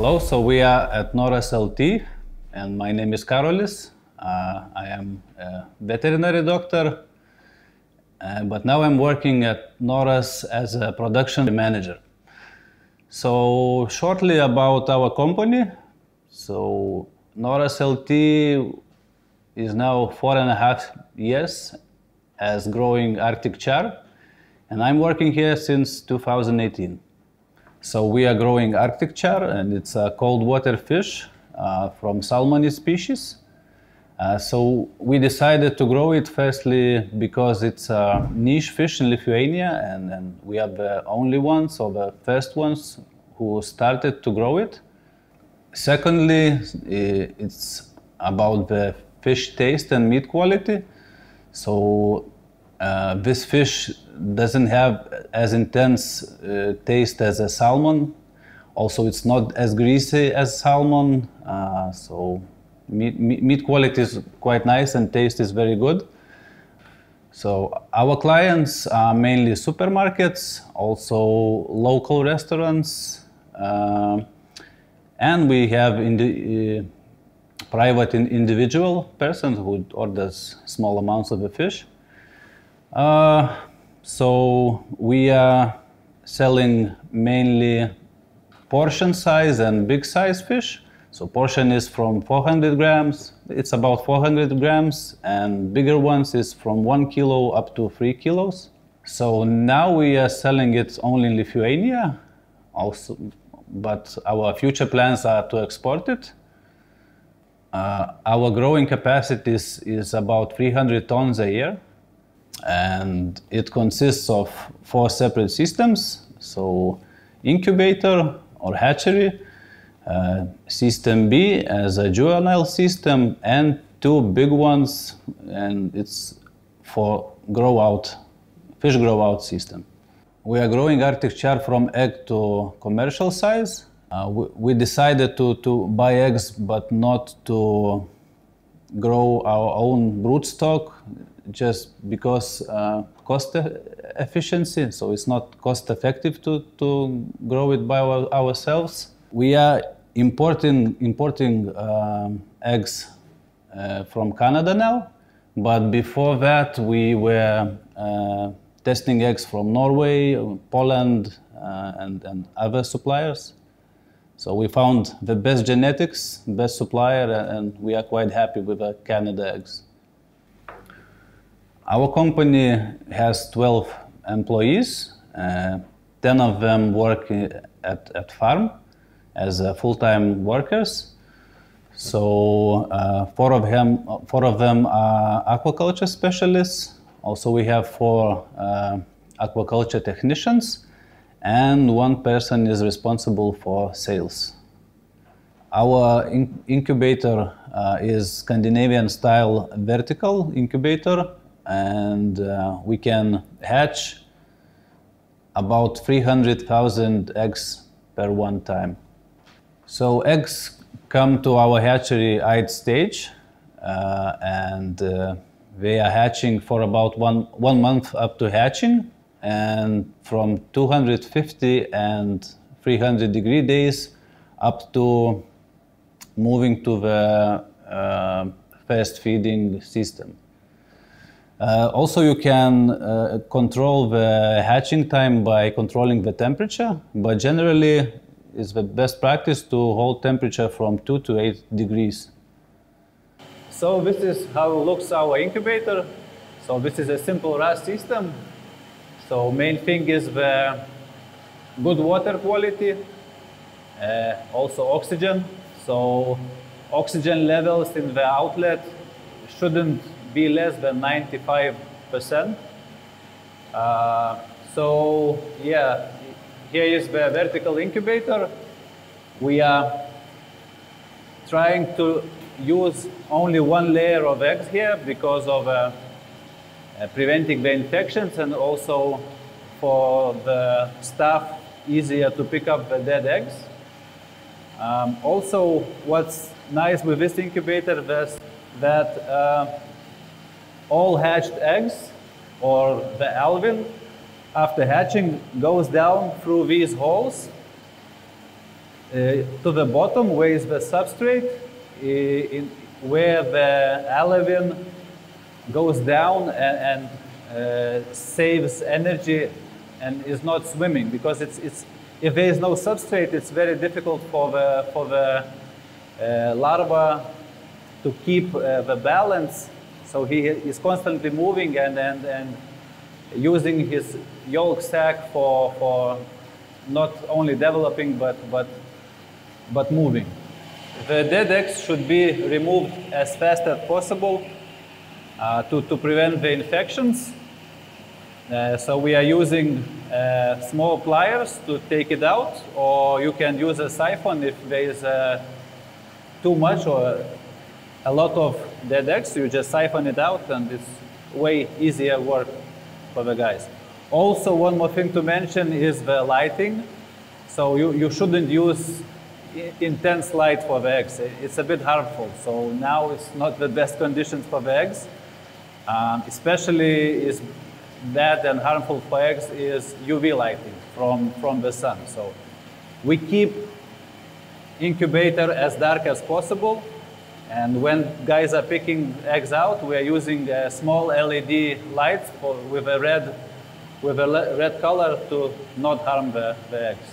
Hello, so we are at Noras LT, and my name is Karolis. Uh, I am a veterinary doctor, uh, but now I'm working at Noras as a production manager. So, shortly about our company. So, Noras LT is now four and a half years as growing Arctic char, and I'm working here since 2018. So we are growing Arctic char, and it's a cold water fish uh, from salmon species. Uh, so we decided to grow it firstly because it's a niche fish in Lithuania, and, and we are the only ones or the first ones who started to grow it. Secondly, it's about the fish taste and meat quality. So uh, this fish doesn't have as intense uh, taste as a salmon. Also, it's not as greasy as salmon. Uh, so meat, meat quality is quite nice and taste is very good. So our clients are mainly supermarkets, also local restaurants, uh, and we have in the, uh, private in individual persons who orders small amounts of the fish. Uh, so we are selling mainly portion size and big size fish. So portion is from 400 grams, it's about 400 grams, and bigger ones is from one kilo up to three kilos. So now we are selling it only in Lithuania, also, but our future plans are to export it. Uh, our growing capacity is, is about 300 tons a year and it consists of four separate systems. So incubator or hatchery, uh, system B as a juvenile system, and two big ones, and it's for grow out, fish grow out system. We are growing Arctic char from egg to commercial size. Uh, we, we decided to, to buy eggs, but not to grow our own brood stock just because uh, cost efficiency. So it's not cost effective to, to grow it by our, ourselves. We are importing importing um, eggs uh, from Canada now, but before that we were uh, testing eggs from Norway, Poland, uh, and, and other suppliers. So we found the best genetics, best supplier, and we are quite happy with the Canada eggs. Our company has 12 employees. Uh, 10 of them work at, at farm as uh, full-time workers. So uh, four, of them, four of them are aquaculture specialists. Also, we have four uh, aquaculture technicians, and one person is responsible for sales. Our in incubator uh, is Scandinavian-style vertical incubator and uh, we can hatch about 300,000 eggs per one time. So eggs come to our hatchery eyed stage uh, and uh, they are hatching for about one, one month up to hatching and from 250 and 300 degree days up to moving to the uh, fast feeding system. Uh, also, you can uh, control the hatching time by controlling the temperature, but generally, it's the best practice to hold temperature from 2 to 8 degrees. So this is how looks our incubator. So this is a simple RAS system. So main thing is the good water quality, uh, also oxygen. So oxygen levels in the outlet shouldn't be less than 95%. Uh, so yeah, here is the vertical incubator. We are trying to use only one layer of eggs here because of uh, uh, preventing the infections and also for the staff easier to pick up the dead eggs. Um, also, what's nice with this incubator is that uh, all hatched eggs or the alevin after hatching goes down through these holes to the bottom where is the substrate, in, where the alevin goes down and, and uh, saves energy and is not swimming because it's, it's, if there is no substrate, it's very difficult for the, for the uh, larva to keep uh, the balance. So he is constantly moving and, and, and using his yolk sac for, for not only developing but, but, but moving. The dead eggs should be removed as fast as possible uh, to, to prevent the infections. Uh, so we are using uh, small pliers to take it out, or you can use a siphon if there is uh, too much or a lot of dead eggs. You just siphon it out, and it's way easier work for the guys. Also, one more thing to mention is the lighting. So you, you shouldn't use intense light for the eggs. It's a bit harmful. So now it's not the best conditions for the eggs. Um, especially is bad and harmful for eggs is UV lighting from, from the sun. So we keep incubator as dark as possible. And when guys are picking eggs out, we are using a small LED lights with a red with a red color to not harm the, the eggs.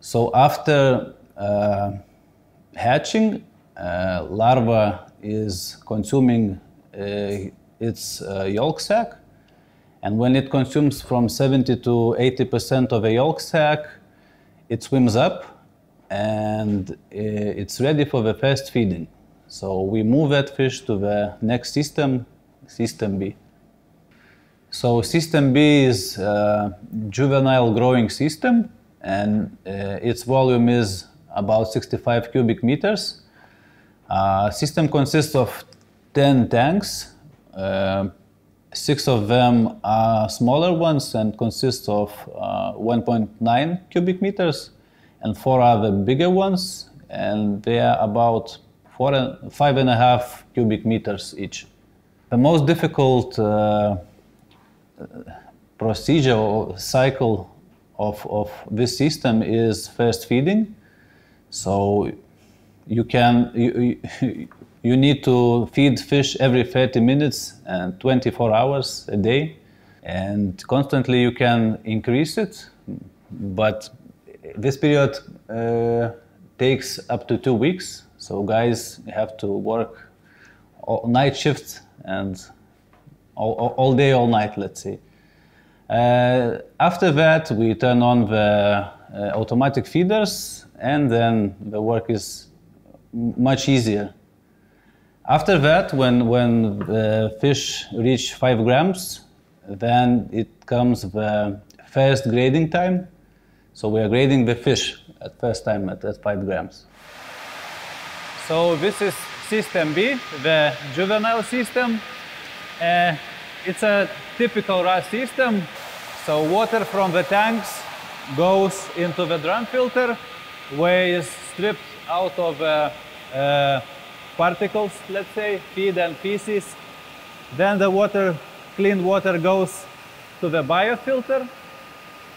So after uh, hatching, uh, larva is consuming uh, its uh, yolk sac. And when it consumes from 70 to 80% of a yolk sac, it swims up and uh, it's ready for the first feeding. So we move that fish to the next system, system B. So system B is a juvenile growing system and uh, its volume is about 65 cubic meters. Uh, system consists of 10 tanks uh, six of them are smaller ones and consist of uh, 1.9 cubic meters, and four are the bigger ones, and they are about four and, five and a half cubic meters each. The most difficult uh, procedure or cycle of, of this system is first feeding. So you can you, you, you need to feed fish every 30 minutes and 24 hours a day and constantly you can increase it but this period uh, takes up to two weeks so guys have to work all, night shifts and all, all, day all night let's say uh, after that we turn on the uh, automatic feeders and then the work is much easier after that, when, when the fish reach five grams, then it comes the first grading time. So we are grading the fish at first time at, at five grams. So this is system B, the juvenile system. Uh, it's a typical RAS system. So water from the tanks goes into the drum filter, where it's stripped out of uh, uh, particles, let's say, feed and feces. Then the water, clean water goes to the biofilter,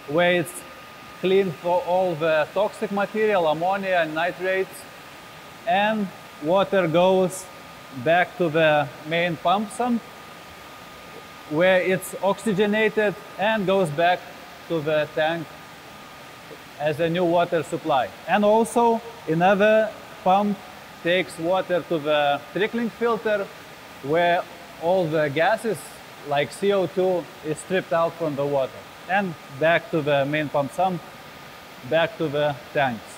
where it's cleaned for all the toxic material, ammonia and nitrates. And water goes back to the main pump sump, where it's oxygenated and goes back to the tank as a new water supply. And also another pump takes water to the trickling filter where all the gases like CO2 is stripped out from the water and back to the main pump sump, back to the tanks.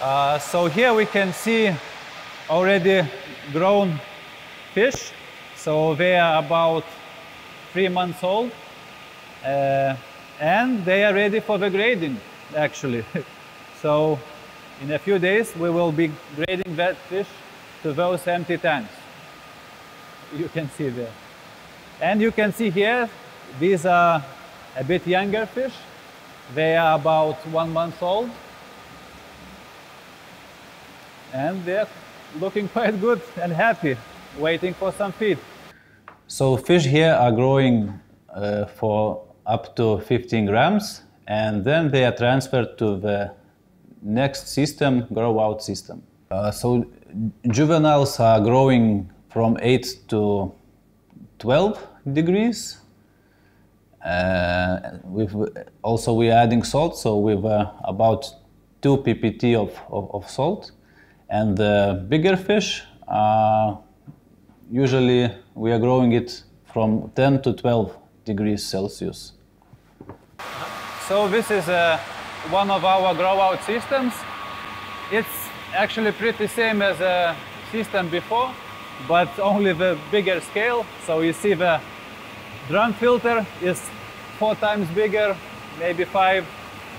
Uh, so here we can see already grown fish. So they are about three months old uh, and they are ready for the grading actually. so in a few days, we will be grading that fish to those empty tanks. You can see there. And you can see here, these are a bit younger fish. They are about one month old. And they're looking quite good and happy, waiting for some feed. So fish here are growing uh, for up to 15 grams, and then they are transferred to the next system, grow out system. Uh, so juveniles are growing from 8 to 12 degrees. Uh, we've also we're adding salt, so we've uh, about 2 ppt of, of, of, salt. And the bigger fish, uh, usually we are growing it from 10 to 12 degrees Celsius. So this is uh, one of our grow out systems. It's actually pretty same as a system before, but only the bigger scale. So you see the drum filter is four times bigger, maybe five.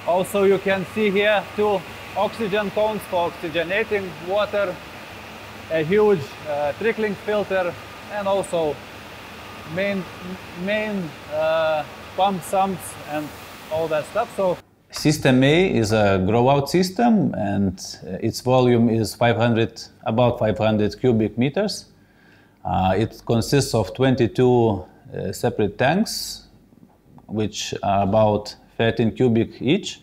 Also you can see here two oxygen cones for oxygenating water, a huge uh, trickling filter, and also main main uh, pump sumps and all that stuff. So System A is a grow out system and uh, its volume is 500, about 500 cubic meters. Uh, it consists of 22 uh, separate tanks, which are about 13 cubic each.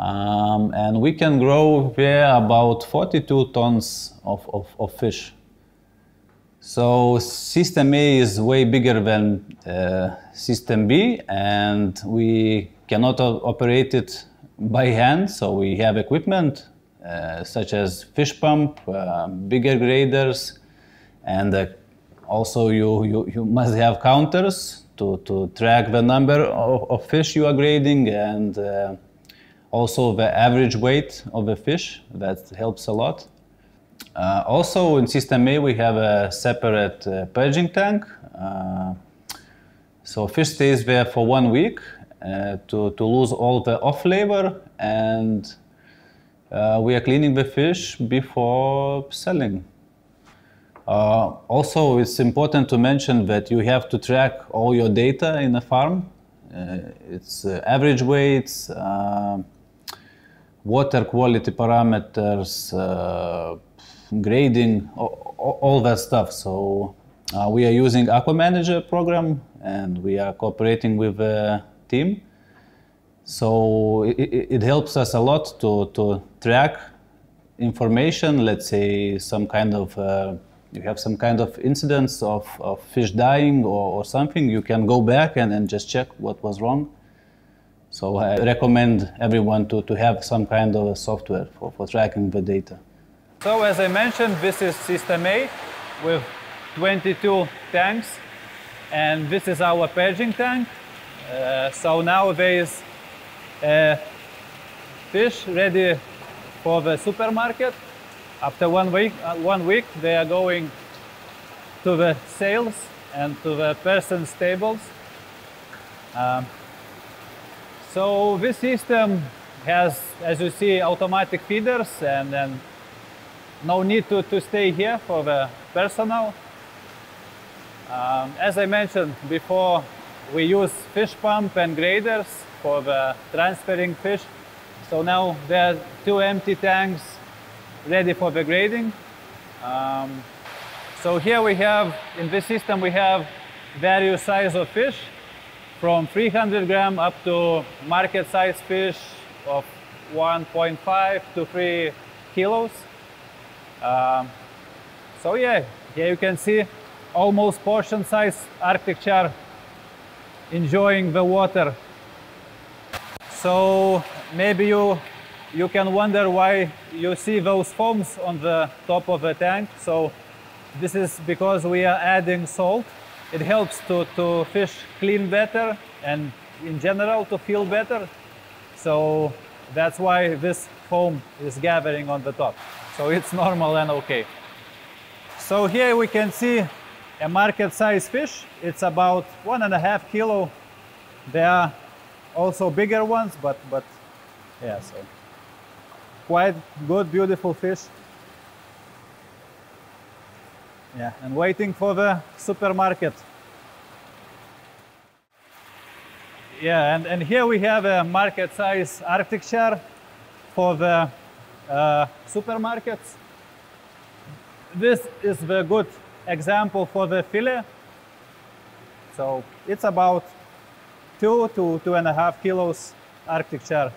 Um, and we can grow there about 42 tons of, of, of, fish. So system A is way bigger than uh, system B and we cannot operate it by hand, so we have equipment uh, such as fish pump, uh, bigger graders, and uh, also you, you, you must have counters to, to track the number of, of fish you are grading and uh, also the average weight of the fish. That helps a lot. Uh, also in System A we have a separate uh, purging tank. so fish stays there for one week uh, to, to lose all the off flavor and uh, we are cleaning the fish before selling. Uh, also, it's important to mention that you have to track all your data in a farm. Uh, it's uh, average weights, uh, water quality parameters, grading, all, all, that stuff. So we are using Aquamanager program and we are cooperating with the team. So it, it, helps us a lot to, to track information, let's say some kind of, uh, you have some kind of incidents of, of fish dying or, or, something, you can go back and, and just check what was wrong. So I recommend everyone to, to have some kind of a software for, for tracking the data. So as I mentioned, this is System A with 22 tanks and this is our purging tank. Uh, so nowadays, uh, fish ready for the supermarket. After one week, uh, one week, they are going to the sales and to the person's tables. Um, so this system has, as you see, automatic feeders and then no need to, to stay here for the personnel. Um, as I mentioned before, we use fish pump and graders for the transferring fish. So now there are two empty tanks ready for the grading. Um, so here we have, in this system, we have various size of fish from 300 gram up to market size fish of 1.5 to 3 kilos. Um, so yeah, here you can see almost portion size Arctic char enjoying the water. So maybe you, you can wonder why you see those foams on the top of the tank. So this is because we are adding salt. It helps to, to fish clean better and in general to feel better. So that's why this foam is gathering on the top. So it's normal and okay. So here we can see a market size fish. It's about one and a half kilo. There are also bigger ones, but, but yeah, so quite good, beautiful fish. Yeah, and waiting for the supermarket. Yeah, and, and here we have a market size Arctic char for the uh, supermarkets. This is the good example for the fillet. So it's about two to two and a half kilos Arctic char.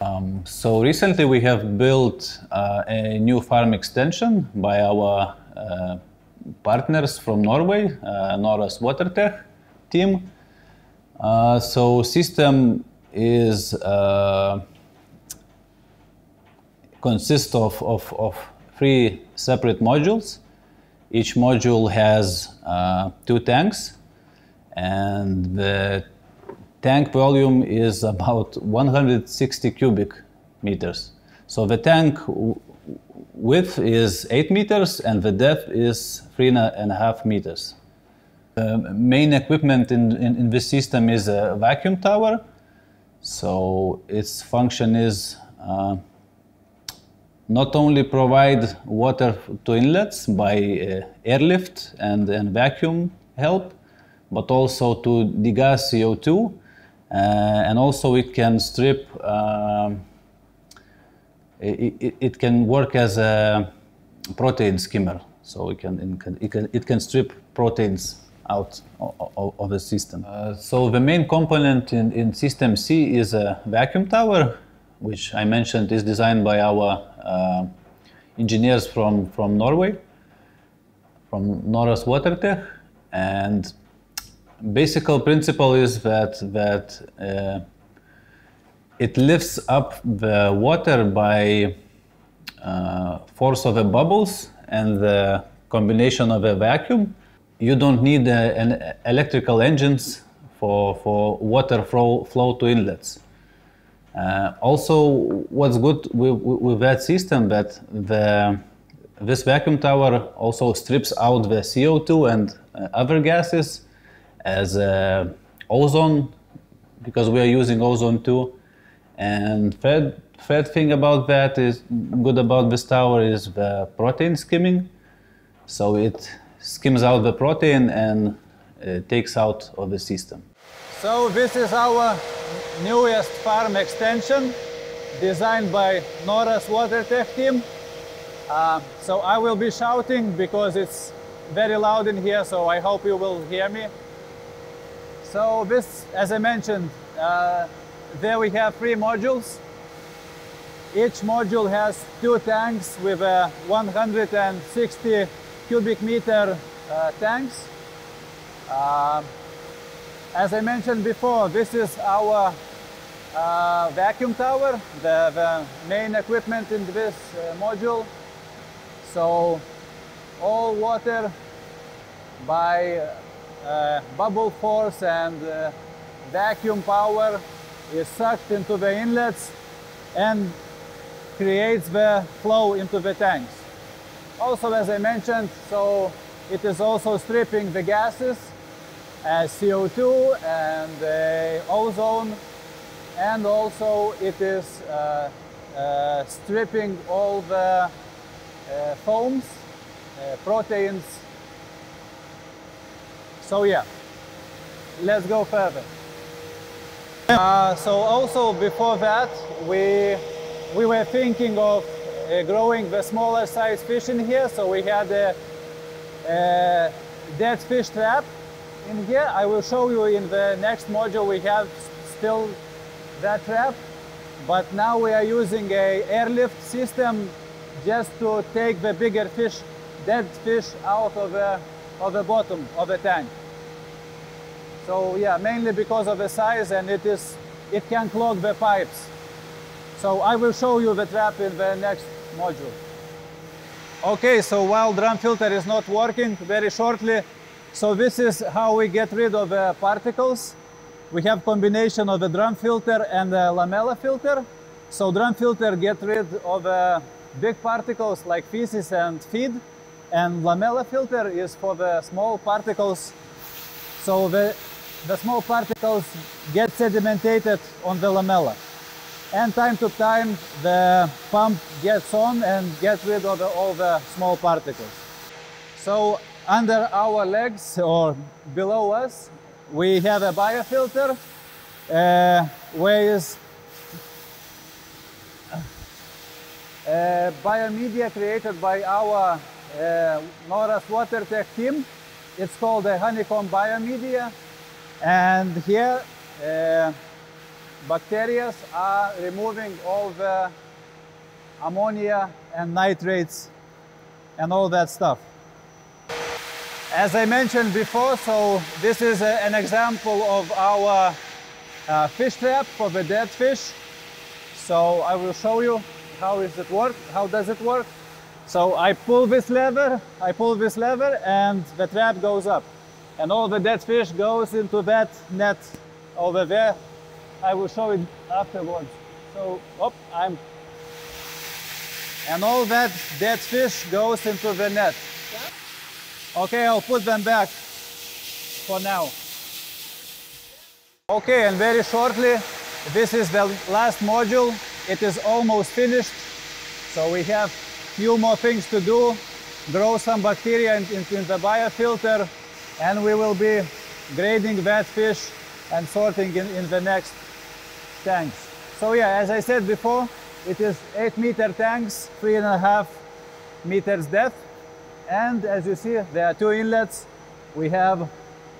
Um, so recently we have built uh, a new farm extension by our uh, partners from Norway, uh, Noras WaterTech team. Uh, so system is uh, consists of, of, of three separate modules. Each module has uh, two tanks, and the tank volume is about 160 cubic meters. So the tank width is 8 meters and the depth is three and a half meters. The main equipment in, in, in this system is a vacuum tower. So its function is uh, not only provide water to inlets by uh, airlift and, and vacuum help, but also to degas CO2. Uh, and also it can strip, um, it, it, can work as a protein skimmer. So it can, it can, it can, it can strip proteins out of, the system. Uh, so the main component in, in system C is a vacuum tower, which I mentioned is designed by our uh, engineers from, from Norway, from Noras WaterTech. And basic principle is that, that uh, it lifts up the water by uh, force of the bubbles and the combination of a vacuum. You don't need uh, an electrical engines for, for water flow, flow to inlets. Uh, also, what's good with, with, that system that the this vacuum tower also strips out the CO2 and uh, other gases as uh, ozone because we are using ozone too. And third, third thing about that is good about this tower is the protein skimming. So it skims out the protein and uh, takes out of the system. So this is our newest farm extension designed by Noras WaterTech team. Uh, so I will be shouting because it's very loud in here, so I hope you will hear me. So this, as I mentioned, uh, there we have three modules. Each module has two tanks with a 160 cubic meter uh, tanks. Uh, as I mentioned before, this is our uh, vacuum tower, the, the, main equipment in this uh, module. So all water by uh, bubble force and uh, vacuum power is sucked into the inlets and creates the flow into the tanks. Also, as I mentioned, so it is also stripping the gases as CO2 and ozone and also it is uh, uh, stripping all the uh, foams, uh, proteins. So yeah, let's go further. Uh, so also before that, we, we were thinking of growing the smaller size fish in here. So we had a, a dead fish trap in here. I will show you in the next module we have still that trap, but now we are using a airlift system just to take the bigger fish, dead fish out of the, of the bottom of the tank. So yeah, mainly because of the size and it is it can clog the pipes. So I will show you the trap in the next module. Okay, so while drum filter is not working very shortly, so this is how we get rid of the particles. We have combination of the drum filter and the lamella filter. So drum filter get rid of uh, big particles like feces and feed. And lamella filter is for the small particles. So the, the small particles get sedimentated on the lamella. And time to time the pump gets on and gets rid of all the small particles. So under our legs or below us, we have a biofilter, uh, where is uh, biomedia created by our uh, Noras WaterTech team. It's called the honeycomb biomedia. And here uh, bacteria are removing all the ammonia and nitrates and all that stuff. As I mentioned before, so this is a, an example of our uh, fish trap for the dead fish. So I will show you how is it work, how does it work. So I pull this lever, I pull this lever and the trap goes up. And all the dead fish goes into that net over there. I will show it afterwards. So, oh, I'm... And all that dead fish goes into the net. Okay, I'll put them back for now. Okay, and very shortly, this is the last module. It is almost finished. So we have few more things to do, grow some bacteria in, in, in the biofilter, and we will be grading that fish and sorting in, in the next tanks. So yeah, as I said before, it is 8 meter tanks, three and a half meters depth. And as you see, there are two inlets. We have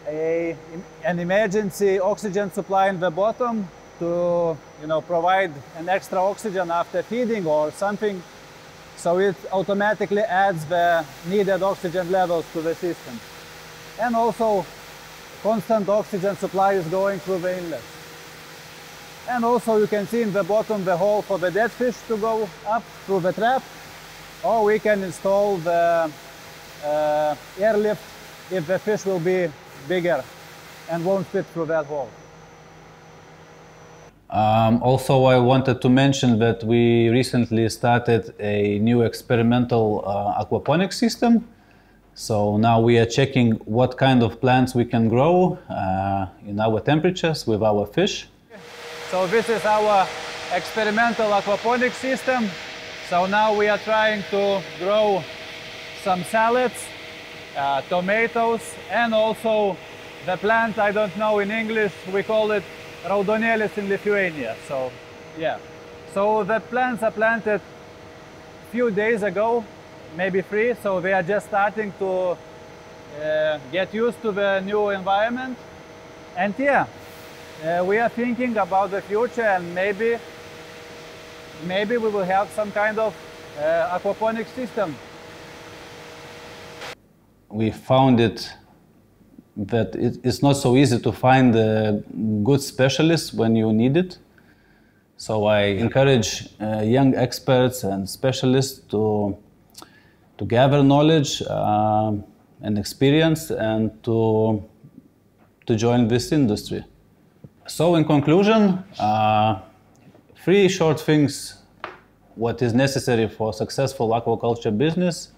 a, an emergency oxygen supply in the bottom to you know, provide an extra oxygen after feeding or something. So it automatically adds the needed oxygen levels to the system. And also constant oxygen supply is going through the inlet. And also you can see in the bottom the hole for the dead fish to go up through the trap. Or we can install the uh, airlift if the fish will be bigger and won't fit through that hole. Um, also, I wanted to mention that we recently started a new experimental uh, aquaponics system. So now we are checking what kind of plants we can grow uh, in our temperatures with our fish. So this is our experimental aquaponics system. So now we are trying to grow some salads, uh, tomatoes, and also the plant, I don't know in English, we call it Raudonėlis in Lithuania. So, yeah. So the plants are planted a few days ago, maybe three, so they are just starting to uh, get used to the new environment. And yeah, uh, we are thinking about the future and maybe maybe we will have some kind of uh, aquaponic system. We found it that it, it's not so easy to find a good specialists when you need it. So I encourage uh, young experts and specialists to to gather knowledge uh, and experience and to to join this industry. So in conclusion, uh, three short things what is necessary for successful aquaculture business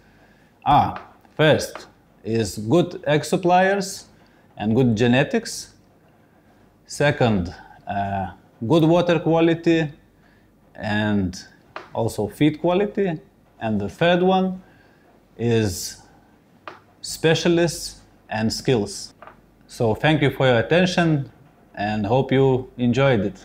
are first is good egg suppliers and good genetics. Second, uh, good water quality and also feed quality. And the third one is specialists and skills. So thank you for your attention and hope you enjoyed it.